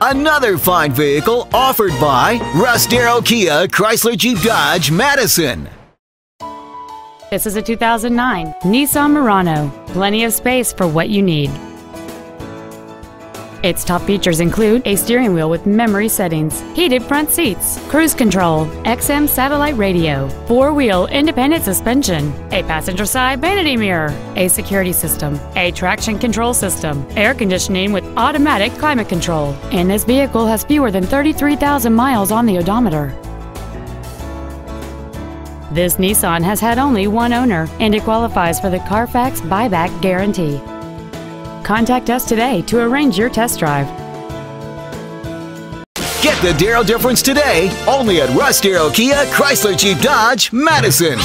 Another fine vehicle offered by Russ Darrow Kia Chrysler Jeep Dodge Madison. This is a 2009 Nissan Murano. Plenty of space for what you need. Its top features include a steering wheel with memory settings, heated front seats, cruise control, XM satellite radio, four-wheel independent suspension, a passenger side vanity mirror, a security system, a traction control system, air conditioning with automatic climate control, and this vehicle has fewer than 33,000 miles on the odometer. This Nissan has had only one owner and it qualifies for the Carfax buyback guarantee. Contact us today to arrange your test drive. Get the Darrow difference today, only at Russ Darrow Kia Chrysler Jeep Dodge Madison.